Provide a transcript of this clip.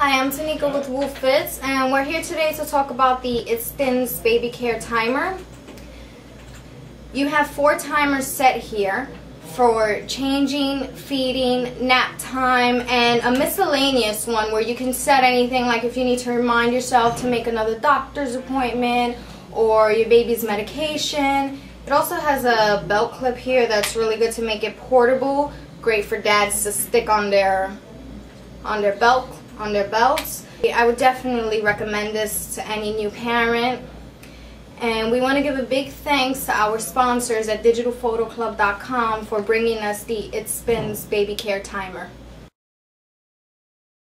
Hi, I'm Tanika with Woofits, and we're here today to talk about the Itzbeen Baby Care Timer. You have four timers set here for changing, feeding, nap time, and a miscellaneous one where you can set anything like if you need to remind yourself to make another doctor's appointment or your baby's medication. It also has a belt clip here that's really good to make it portable, great for dads to stick on their on their belt on their belts. I would definitely recommend this to any new parent. And we want to give a big thanks to our sponsors at digitalphotoclub.com for bringing us the Itzbeen Baby Care Timer.